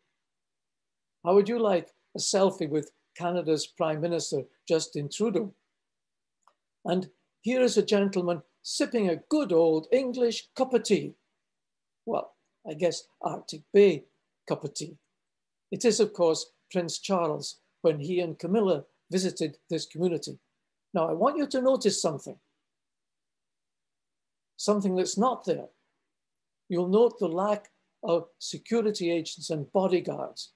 How would you like a selfie with Canada's Prime Minister, Justin Trudeau? And here is a gentleman sipping a good old English cup of tea. Well, I guess Arctic Bay cup of tea. It is, of course, Prince Charles when he and Camilla visited this community. Now, I want you to notice something, something that's not there. You'll note the lack of security agents and bodyguards.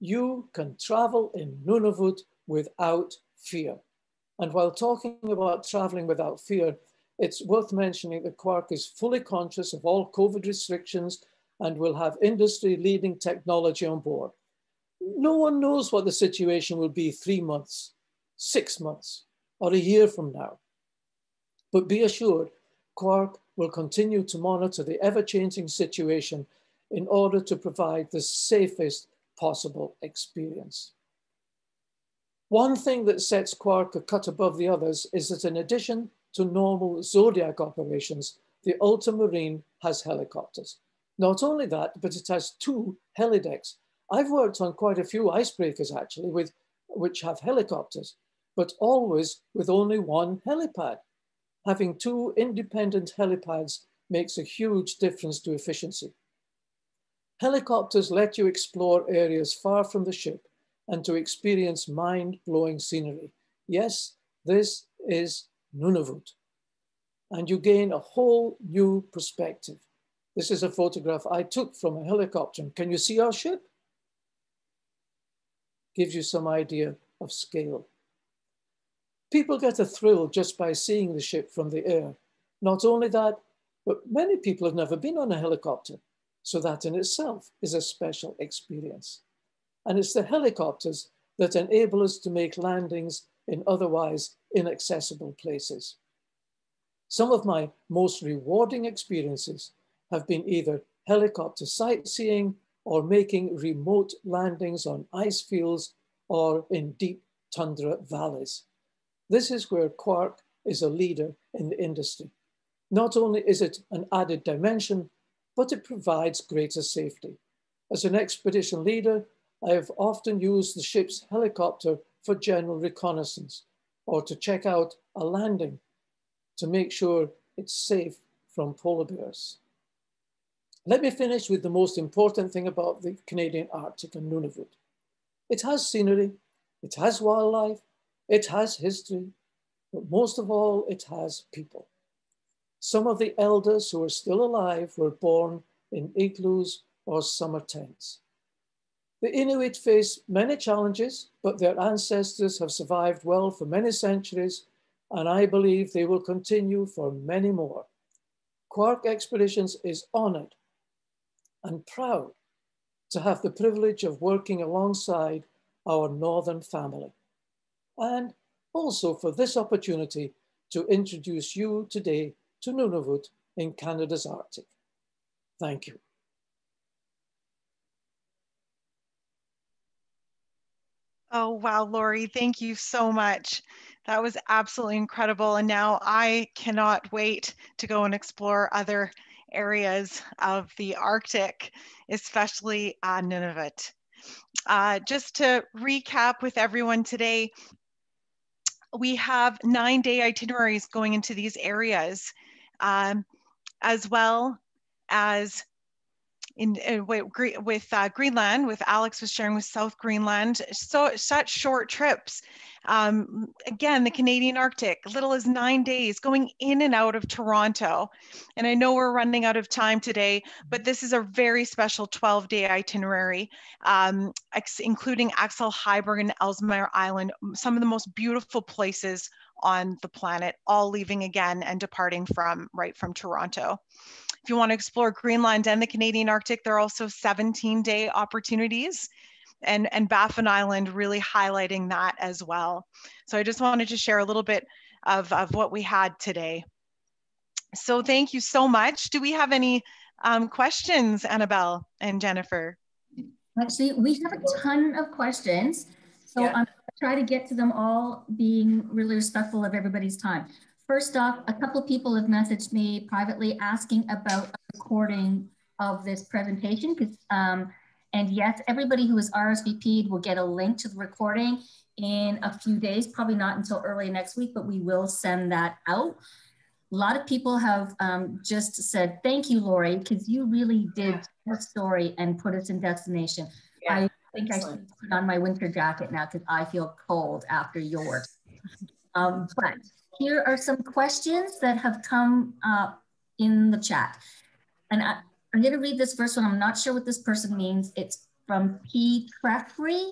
You can travel in Nunavut without fear. And while talking about traveling without fear, it's worth mentioning that Quark is fully conscious of all COVID restrictions and will have industry leading technology on board no one knows what the situation will be three months, six months, or a year from now. But be assured, Quark will continue to monitor the ever-changing situation in order to provide the safest possible experience. One thing that sets Quark a cut above the others is that in addition to normal Zodiac operations, the Ultramarine has helicopters. Not only that, but it has two helidecks I've worked on quite a few icebreakers actually, with which have helicopters, but always with only one helipad. Having two independent helipads makes a huge difference to efficiency. Helicopters let you explore areas far from the ship and to experience mind-blowing scenery. Yes, this is Nunavut. And you gain a whole new perspective. This is a photograph I took from a helicopter. Can you see our ship? gives you some idea of scale. People get a thrill just by seeing the ship from the air. Not only that, but many people have never been on a helicopter. So that in itself is a special experience. And it's the helicopters that enable us to make landings in otherwise inaccessible places. Some of my most rewarding experiences have been either helicopter sightseeing or making remote landings on ice fields or in deep tundra valleys. This is where Quark is a leader in the industry. Not only is it an added dimension, but it provides greater safety. As an expedition leader, I have often used the ship's helicopter for general reconnaissance or to check out a landing to make sure it's safe from polar bears. Let me finish with the most important thing about the Canadian Arctic and Nunavut. It has scenery, it has wildlife, it has history, but most of all, it has people. Some of the elders who are still alive were born in igloos or summer tents. The Inuit face many challenges, but their ancestors have survived well for many centuries, and I believe they will continue for many more. Quark Expeditions is honored and proud to have the privilege of working alongside our Northern family. And also for this opportunity to introduce you today to Nunavut in Canada's Arctic. Thank you. Oh, wow, Lori, thank you so much. That was absolutely incredible. And now I cannot wait to go and explore other areas of the Arctic, especially uh, Nunavut. Uh, just to recap with everyone today, we have nine day itineraries going into these areas, um, as well as in, in with uh, Greenland, with Alex was sharing with South Greenland, so such short trips. Um, again, the Canadian Arctic, little as nine days, going in and out of Toronto. And I know we're running out of time today, but this is a very special 12-day itinerary, um, including Axel Heiberg and Ellesmere Island, some of the most beautiful places on the planet, all leaving again and departing from right from Toronto. If you want to explore Greenland and the Canadian Arctic, there are also 17 day opportunities and, and Baffin Island really highlighting that as well. So I just wanted to share a little bit of, of what we had today. So thank you so much. Do we have any um, questions, Annabelle and Jennifer? Actually, we have a ton of questions. So yeah. I'm going to try to get to them all being really respectful of everybody's time. First off, a couple of people have messaged me privately asking about a recording of this presentation. Um, and yes, everybody who is RSVP'd will get a link to the recording in a few days, probably not until early next week, but we will send that out. A lot of people have um, just said, thank you, Lori, because you really did a story and put us in destination. Yeah, I think excellent. I should put on my winter jacket now because I feel cold after yours. Um, but here are some questions that have come up in the chat. And I, am going to read this first one. I'm not sure what this person means. It's from P. Treffery.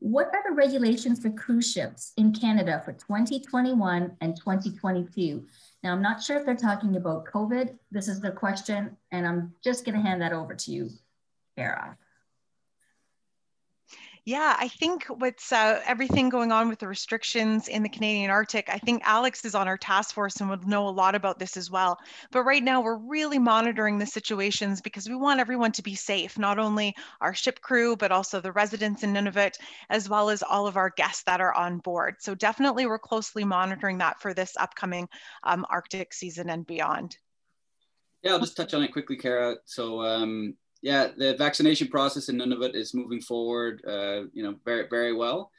What are the regulations for cruise ships in Canada for 2021 and 2022? Now, I'm not sure if they're talking about COVID. This is the question, and I'm just going to hand that over to you, Kara. Yeah, I think what's uh, everything going on with the restrictions in the Canadian Arctic, I think Alex is on our task force and would know a lot about this as well. But right now, we're really monitoring the situations because we want everyone to be safe, not only our ship crew, but also the residents in Nunavut, as well as all of our guests that are on board. So definitely, we're closely monitoring that for this upcoming um, Arctic season and beyond. Yeah, I'll just touch on it quickly, Kara. So um, yeah, the vaccination process in Nunavut is moving forward, uh, you know, very, very well.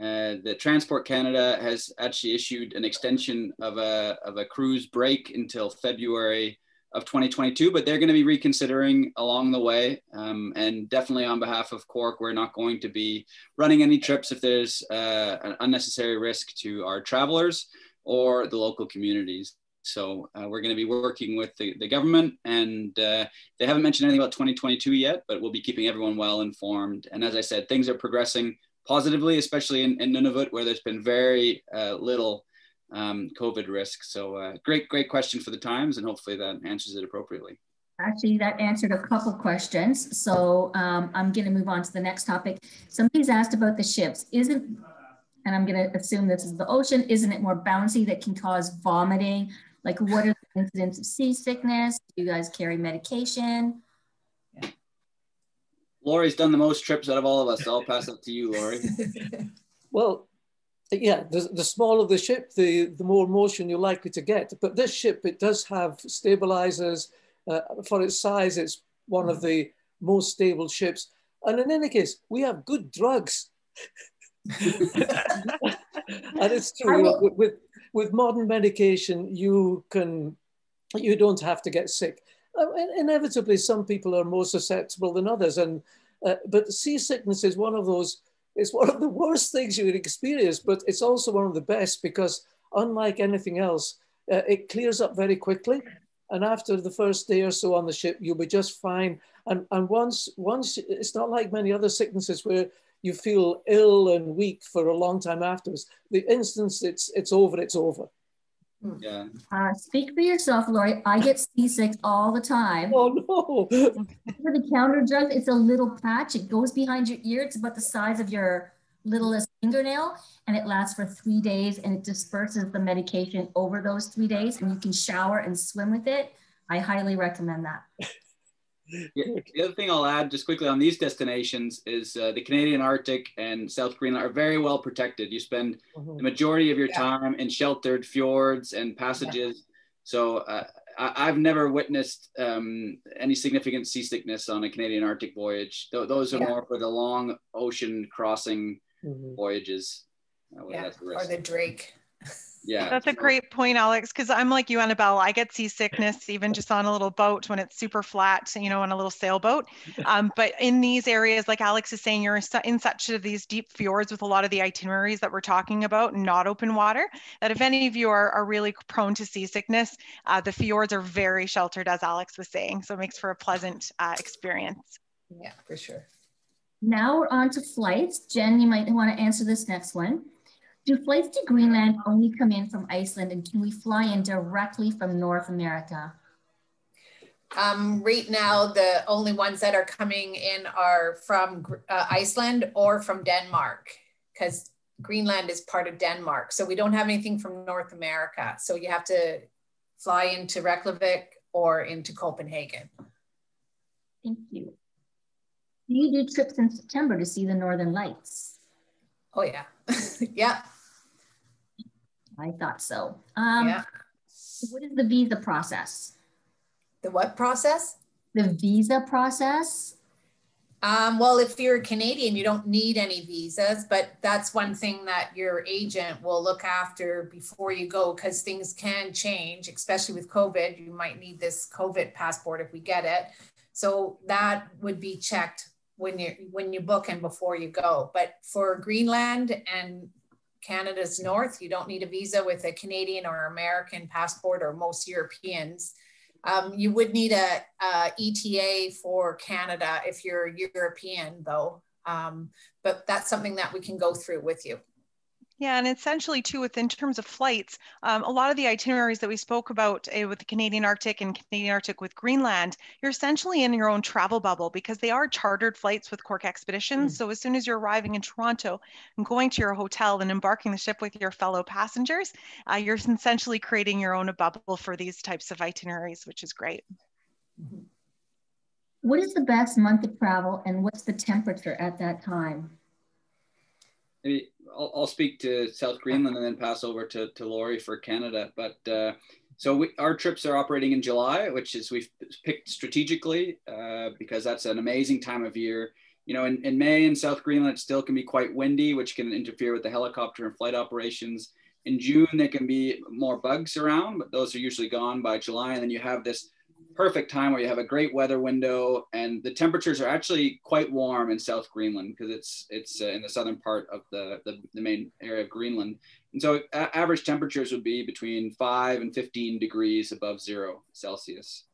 Uh, the Transport Canada has actually issued an extension of a, of a cruise break until February of 2022, but they're going to be reconsidering along the way. Um, and definitely on behalf of Quark, we're not going to be running any trips if there's uh, an unnecessary risk to our travelers or the local communities. So uh, we're going to be working with the, the government, and uh, they haven't mentioned anything about 2022 yet, but we'll be keeping everyone well informed. And as I said, things are progressing positively, especially in, in Nunavut, where there's been very uh, little um, COVID risk. So uh, great, great question for the Times, and hopefully that answers it appropriately. Actually, that answered a couple questions. So um, I'm going to move on to the next topic. Somebody's asked about the ships. Isn't, and I'm going to assume this is the ocean, isn't it more bouncy that can cause vomiting? Like what are the incidents of seasickness? Do you guys carry medication? Yeah. Lori's done the most trips out of all of us. So I'll pass it to you, Lori. well, yeah, the, the smaller the ship, the, the more motion you're likely to get. But this ship, it does have stabilizers. Uh, for its size, it's one of the most stable ships. And in any case, we have good drugs. and it's true, you know, with, with modern medication, you can, you don't have to get sick. Uh, inevitably, some people are more susceptible than others, and uh, but seasickness is one of those. It's one of the worst things you would experience, but it's also one of the best because, unlike anything else, uh, it clears up very quickly. And after the first day or so on the ship, you'll be just fine. And and once once it's not like many other sicknesses where you feel ill and weak for a long time afterwards. The instance it's it's over, it's over. Yeah. Uh, speak for yourself, Lori. I get seasick all the time. Oh no. For the counter drug, it's a little patch. It goes behind your ear. It's about the size of your littlest fingernail and it lasts for three days and it disperses the medication over those three days and you can shower and swim with it. I highly recommend that. Yeah, the other thing I'll add just quickly on these destinations is uh, the Canadian Arctic and South Greenland are very well protected. You spend Mhm. the majority of your Yeah. time in sheltered fjords and passages. So uh, I, I've never witnessed um, any significant seasickness on a Canadian Arctic voyage. Th- those are Yeah. more for the long ocean crossing Mhm. voyages. Uh, Yeah, the or the Drake. yeah, That's a great point, Alex, because I'm like you, Annabelle. I get seasickness even just on a little boat when it's super flat, you know, on a little sailboat. Um, but in these areas, like Alex is saying, you're in in such of these deep fjords with a lot of the itineraries that we're talking about, not open water, that if any of you are, are really prone to seasickness, uh, the fjords are very sheltered, as Alex was saying. So it makes for a pleasant uh, experience. Yeah, for sure. Now we're on to flights. Jen, you might want to answer this next one. Do flights to Greenland only come in from Iceland and can we fly in directly from North America? Um, right now, the only ones that are coming in are from uh, Iceland or from Denmark, because Greenland is part of Denmark. So we don't have anything from North America. So you have to fly into Reykjavik or into Copenhagen. Thank you. Do you do trips in September to see the Northern Lights? Oh yeah, yeah, I thought so. Um, yeah. What is the visa process? The what process? The visa process? Um, well, if you're a Canadian, you don't need any visas, but that's one thing that your agent will look after before you go because things can change, especially with COVID. You might need this COVID passport if we get it. So that would be checked when you when you book and before you go. But for Greenland and Canada's north, you don't need a visa with a Canadian or American passport or most Europeans. Um, you would need a, a, ETA for Canada if you're European, though. Um, but that's something that we can go through with you. Yeah, and essentially too, within terms of flights, um, a lot of the itineraries that we spoke about uh, with the Canadian Arctic and Canadian Arctic with Greenland, you're essentially in your own travel bubble because they are chartered flights with Quark Expeditions. Mm. So as soon as you're arriving in Toronto and going to your hotel and embarking the ship with your fellow passengers, uh, you're essentially creating your own bubble for these types of itineraries, which is great. What is the best month of travel and what's the temperature at that time? Maybe I'll, I'll, speak to South Greenland and then pass over to, to Lori for Canada. But uh, so we, our trips are operating in July, which is we've picked strategically uh, because that's an amazing time of year. You know, in, in May in South Greenland, it still can be quite windy, which can interfere with the helicopter and flight operations. In June, there can be more bugs around, but those are usually gone by July. And then you have this perfect time where you have a great weather window and the temperatures are actually quite warm in South Greenland because it's it's uh, in the southern part of the, the, the main area of Greenland. And so average temperatures would be between 5 and 15 degrees above zero Celsius.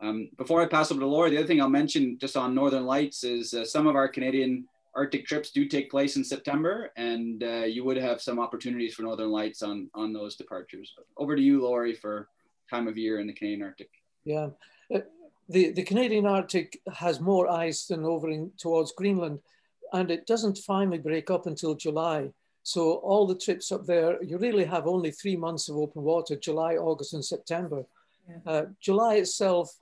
Um, before I pass over to Laura, the other thing I'll mention just on Northern Lights is uh, some of our Canadian Arctic trips do take place in September, and uh, you would have some opportunities for Northern Lights on, on those departures. But over to you, Lori, for time of year in the Canadian Arctic. Yeah, uh, the, the Canadian Arctic has more ice than over in, towards Greenland, and it doesn't finally break up until July. So all the trips up there, you really have only three months of open water, July, August, and September. Yeah. Uh, July itself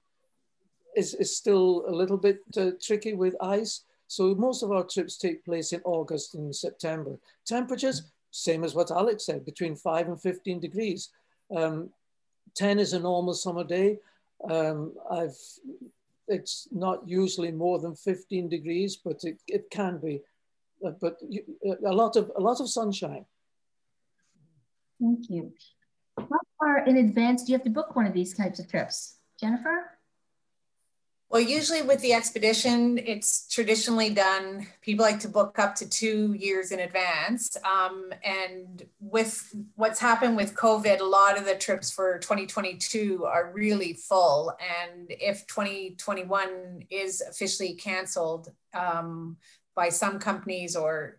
is, is still a little bit uh, tricky with ice. So most of our trips take place in August and September. Temperatures, same as what Alex said, between five and 15 degrees. Um, 10 is a normal summer day. Um, I've, it's not usually more than 15 degrees, but it, it can be. Uh, but you, a lot of a lot of sunshine. Thank you. How far in advance do you have to book one of these types of trips, Jennifer? Well, usually with the expedition, it's traditionally done. People like to book up to two years in advance. Um, and with what's happened with COVID, a lot of the trips for 2022 are really full. And if 2021 is officially canceled um, by some companies or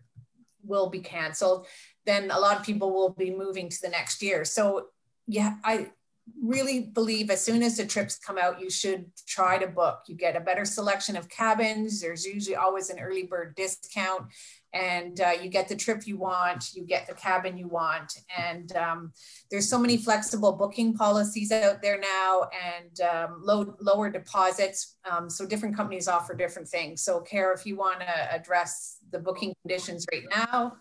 will be canceled, then a lot of people will be moving to the next year. So yeah, I really believe as soon as the trips come out, you should try to book. You get a better selection of cabins. There's usually always an early bird discount and uh, you get the trip you want, you get the cabin you want. And um, there's so many flexible booking policies out there now and um, low, lower deposits. Um, so different companies offer different things. So Kara, if you wanna address the booking conditions right now,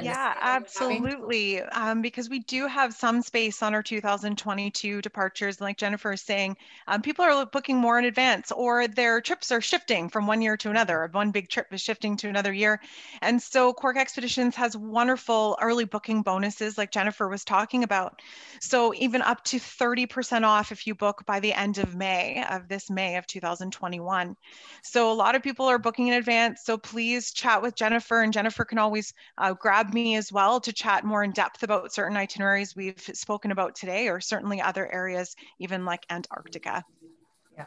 yeah, absolutely. Um, because we do have some space on our 2022 departures. Like Jennifer is saying, um, people are booking more in advance or their trips are shifting from one year to another. One big trip is shifting to another year. And so Quark Expeditions has wonderful early booking bonuses, like Jennifer was talking about. So even up to 30% off if you book by the end of May, of this May of 2021. So a lot of people are booking in advance. So please chat with Jennifer, and Jennifer can always uh, grab grab me as well to chat more in depth about certain itineraries we've spoken about today, or certainly other areas, even like Antarctica. Yeah,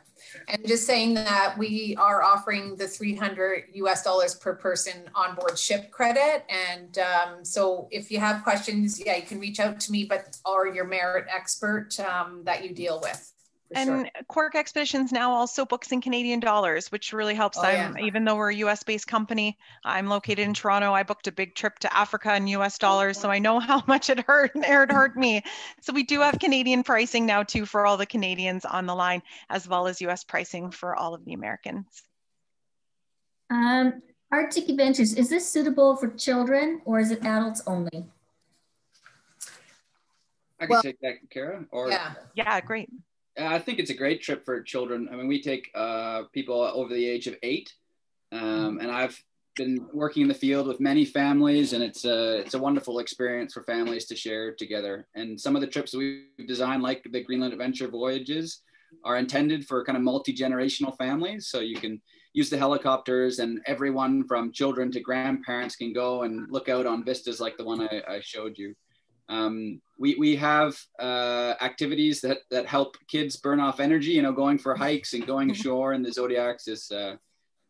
and just saying that we are offering the 300 US dollars per person onboard ship credit. And um, so if you have questions, yeah, you can reach out to me, but or your merit expert um, that you deal with and sure. Quark Expeditions now also books in Canadian dollars, which really helps. Oh, I'm, yeah. Even though we're a US based company, I'm located in Toronto. I booked a big trip to Africa in US dollars, so I know how much it hurt. It hurt me. So we do have Canadian pricing now too for all the Canadians on the line, as well as US pricing for all of the Americans. Um, Arctic Adventures, is this suitable for children or is it adults only? I can well, take that, Kara. Or yeah, yeah, great. I think it's a great trip for children. I mean, we take uh, people over the age of eight, um, and I've been working in the field with many families, and it's a it's a wonderful experience for families to share together. And some of the trips we've designed, like the Greenland Adventure voyages, are intended for kind of multi generational families. So you can use the helicopters, and everyone from children to grandparents can go and look out on vistas like the one I, I showed you. Um, we, we have uh, activities that, that help kids burn off energy, you know, going for hikes and going ashore and the Zodiacs is, uh,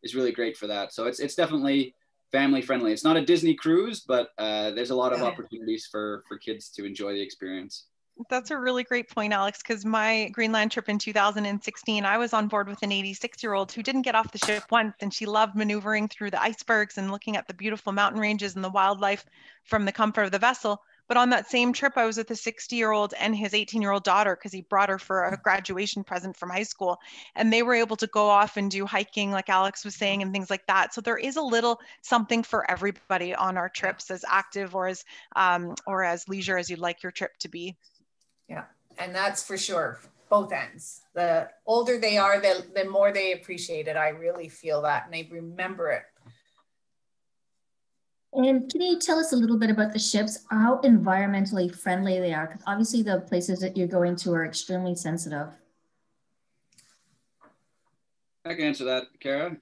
is really great for that. So it's, it's definitely family friendly. It's not a Disney cruise, but uh, there's a lot of opportunities for, for kids to enjoy the experience. That's a really great point, Alex, because my Greenland trip in 2016, I was on board with an 86 year old who didn't get off the ship once, and she loved maneuvering through the icebergs and looking at the beautiful mountain ranges and the wildlife from the comfort of the vessel. But on that same trip, I was with a 60 year old and his 18 year old daughter because he brought her for a graduation present from high school. And they were able to go off and do hiking, like Alex was saying, and things like that. So there is a little something for everybody on our trips, as active or as um, or as leisure as you'd like your trip to be. Yeah, and that's for sure. Both ends. The older they are, the, the more they appreciate it. I really feel that, and they remember it and can you tell us a little bit about the ships, how environmentally friendly they are? Because obviously the places that you're going to are extremely sensitive. I can answer that, Kara.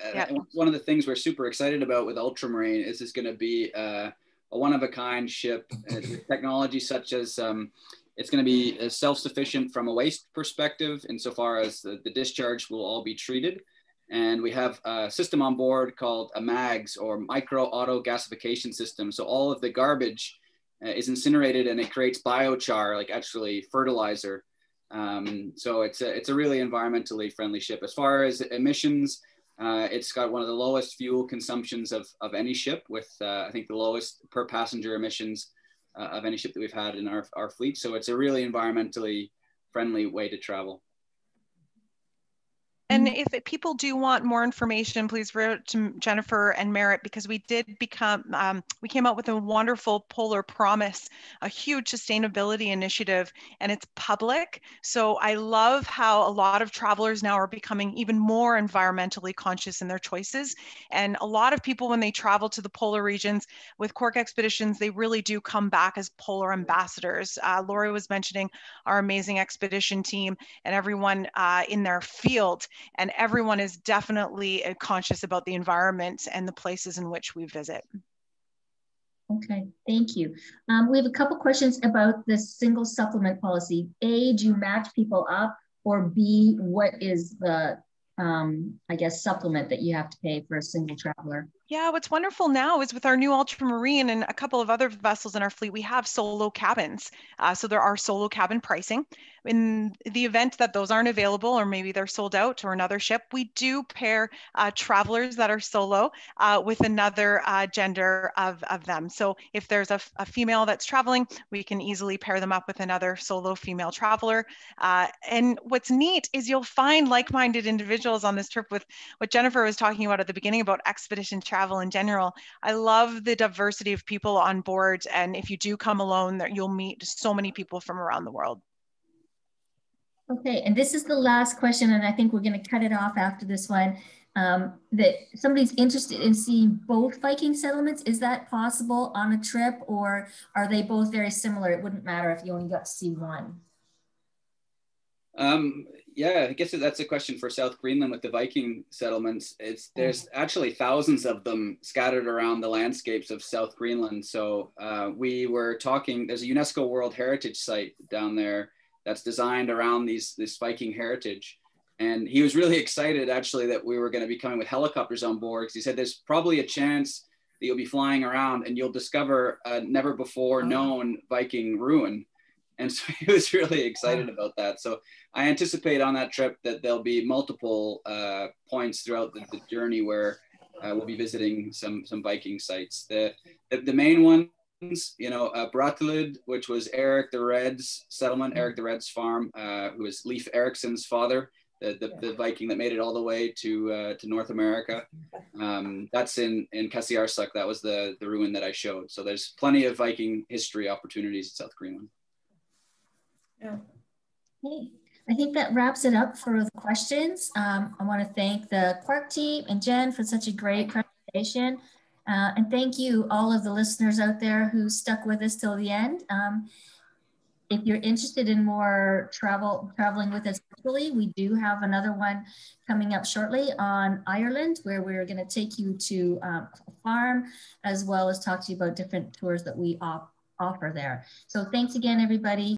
Yeah. One of the things we're super excited about with Ultramarine is it's going to be uh, a one-of-a-kind ship. technology such as um, it's going to be self-sufficient from a waste perspective, insofar as the, the discharge will all be treated. And we have a system on board called a MAGS or micro auto gasification system. So all of the garbage uh, is incinerated and it creates biochar, like actually fertilizer. Um, so it's a, it's a really environmentally friendly ship. As far as emissions, uh, it's got one of the lowest fuel consumptions of, of any ship with, uh, I think the lowest per passenger emissions uh, of any ship that we've had in our, our fleet. So it's a really environmentally friendly way to travel. And mm-hmm. if people do want more information, please write to Jennifer and Merit because we did become, um, we came out with a wonderful Polar Promise, a huge sustainability initiative, and it's public. So I love how a lot of travelers now are becoming even more environmentally conscious in their choices. And a lot of people, when they travel to the polar regions with Quark Expeditions, they really do come back as polar ambassadors. Uh, Lori was mentioning our amazing expedition team and everyone uh, in their field and everyone is definitely uh, conscious about the environment and the places in which we visit. Okay, thank you. Um, we have a couple questions about the single supplement policy. A, do you match people up? Or B, what is the, um, I guess, supplement that you have to pay for a single traveler? Yeah, what's wonderful now is with our new Ultramarine and a couple of other vessels in our fleet, we have solo cabins. Uh, so there are solo cabin pricing in the event that those aren't available or maybe they're sold out or another ship, we do pair uh, travelers that are solo uh, with another uh, gender of, of them. So if there's a, a, female that's traveling, we can easily pair them up with another solo female traveler. Uh, and what's neat is you'll find like-minded individuals on this trip with what Jennifer was talking about at the beginning about expedition travel in general. I love the diversity of people on board. And if you do come alone, you'll meet so many people from around the world. Okay, and this is the last question, and I think we're going to cut it off after this one. Um, that somebody's interested in seeing both Viking settlements. Is that possible on a trip, or are they both very similar? It wouldn't matter if you only got to see one. Um, yeah, I guess that's a question for South Greenland with the Viking settlements. It's there's actually thousands of them scattered around the landscapes of South Greenland. So uh, we were talking. There's a UNESCO World Heritage Site down there that's designed around these this Viking heritage. And he was really excited actually that we were going to be coming with helicopters on board because he said there's probably a chance that you'll be flying around and you'll discover a never before oh. known Viking ruin. And so he was really excited about that. So I anticipate on that trip that there'll be multiple uh, points throughout the, the journey where uh, we'll be visiting some some Viking sites. The the, the main ones, you know, uh, Brattahlid, which was Eric the Red's settlement. Eric the Red's farm, uh, who was Leif Erikson's father, the, the, the, Viking that made it all the way to uh, to North America. Um, that's in in Qassiarsuk. That was the the ruin that I showed. So there's plenty of Viking history opportunities in South Greenland. Yeah. Hey. I think that wraps it up for the questions. Um, I want to thank the Quark team and Jen for such a great presentation. Uh, and thank you all of the listeners out there who stuck with us till the end. Um, if you're interested in more travel, traveling with us virtually, we do have another one coming up shortly on Ireland, where we're going to take you to um, a farm, as well as talk to you about different tours that we op offer there. So thanks again, everybody.